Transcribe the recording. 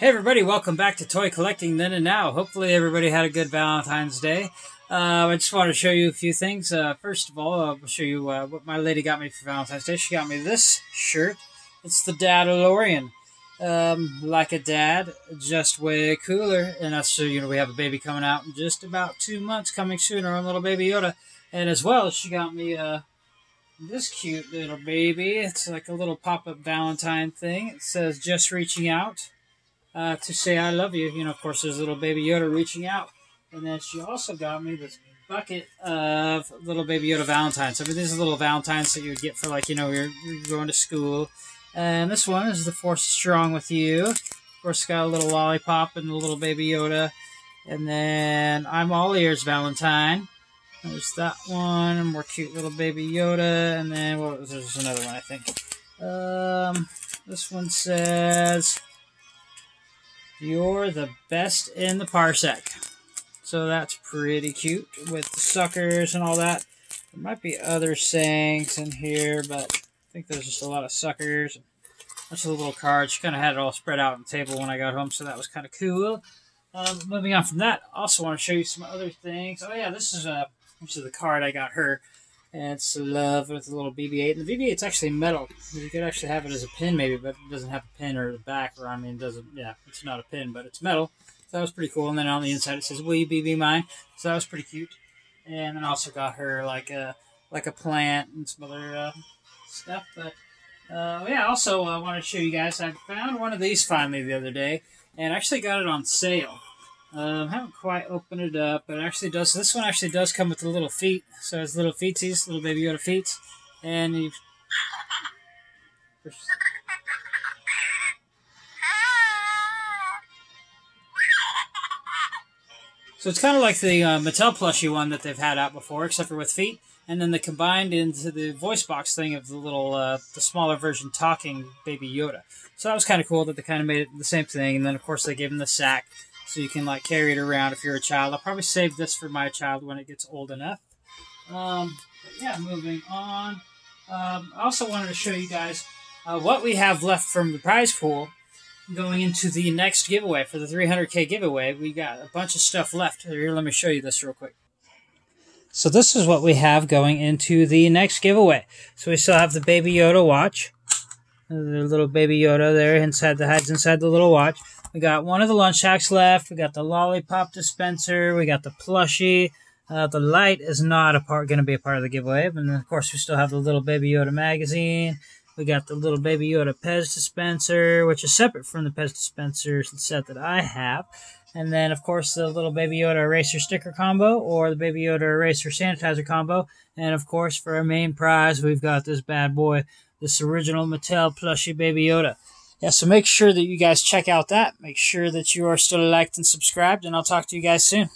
Hey everybody, welcome back to Toy Collecting Then and Now. Hopefully everybody had a good Valentine's Day. Uh, I just want to show you a few things. Uh, first of all, I'll show you uh, what my lady got me for Valentine's Day. She got me this shirt. It's the Dadalorian. Um, like a dad, just way cooler. And that's so, you know, we have a baby coming out in just about two months coming soon, our own little baby Yoda. And as well, she got me, uh, this cute little baby. It's like a little pop-up Valentine thing. It says, just reaching out uh, to say I love you. You know, of course, there's little baby Yoda reaching out. And then she also got me this bucket of little baby Yoda Valentines. I mean, these are little Valentines that you would get for, like, you know, you're, you're going to school. And this one is The Force Strong with You. Of course, got a little lollipop and a little baby Yoda. And then I'm All Ears Valentine. There's that one, more cute little baby Yoda, and then was there's another one I think. Um, this one says, "You're the best in the parsec." So that's pretty cute with the suckers and all that. There might be other sayings in here, but I think there's just a lot of suckers. Bunch of little cards. She kind of had it all spread out on the table when I got home, so that was kind of cool. Um, moving on from that, I also want to show you some other things. Oh yeah, this is a which is the card I got her. It's love with a little BB-8. And the BB-8's actually metal. You could actually have it as a pin maybe, but it doesn't have a pin or the back, or I mean, it doesn't, yeah, it's not a pin, but it's metal. So that was pretty cool. And then on the inside it says, will you BB mine? So that was pretty cute. And then also got her like a, like a plant and some other uh, stuff. But uh, yeah, also I uh, want to show you guys, I found one of these finally the other day, and actually got it on sale. Um, haven't quite opened it up, but it actually does. This one actually does come with the little feet. So it's little feeties, little baby Yoda feet, and you. So it's kind of like the uh, Mattel plushie one that they've had out before, except for with feet, and then they combined into the voice box thing of the little, uh, the smaller version talking baby Yoda. So that was kind of cool that they kind of made it the same thing, and then of course they gave him the sack so you can like carry it around if you're a child. I'll probably save this for my child when it gets old enough. Um, yeah, moving on. Um, I also wanted to show you guys uh, what we have left from the prize pool going into the next giveaway for the 300k giveaway. We got a bunch of stuff left. Here, let me show you this real quick. So this is what we have going into the next giveaway. So we still have the Baby Yoda watch. The little Baby Yoda there inside the hides inside the little watch. We got one of the lunch sacks left. We got the lollipop dispenser. We got the plushie. Uh, the light is not a part, going to be a part of the giveaway. And of course, we still have the little Baby Yoda magazine. We got the little Baby Yoda Pez dispenser, which is separate from the Pez dispenser set that I have. And then, of course, the little Baby Yoda eraser sticker combo or the Baby Yoda eraser sanitizer combo. And, of course, for our main prize, we've got this bad boy, this original Mattel plushie Baby Yoda yeah, so make sure that you guys check out that. Make sure that you are still liked and subscribed, and I'll talk to you guys soon.